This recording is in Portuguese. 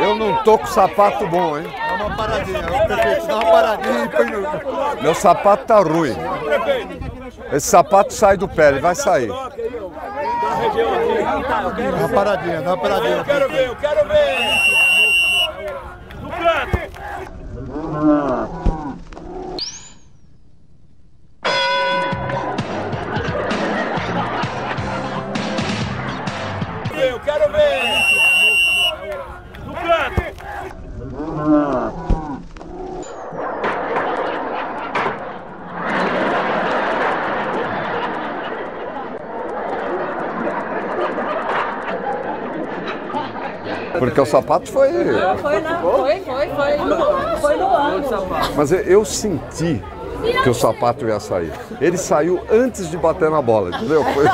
Eu não tô com sapato bom, hein? Dá uma paradinha, o prefeito, dá uma paradinha e põe no. Meu sapato tá ruim. Esse sapato sai do pé, ele vai sair. Dá uma paradinha, dá uma paradinha. Eu quero ver, eu quero ver! Eu quero ver! No canto! Porque o sapato foi. Foi, na, foi, foi, foi, no, foi no ângulo. Mas eu senti que o sapato ia sair. Ele saiu antes de bater na bola, entendeu? Foi...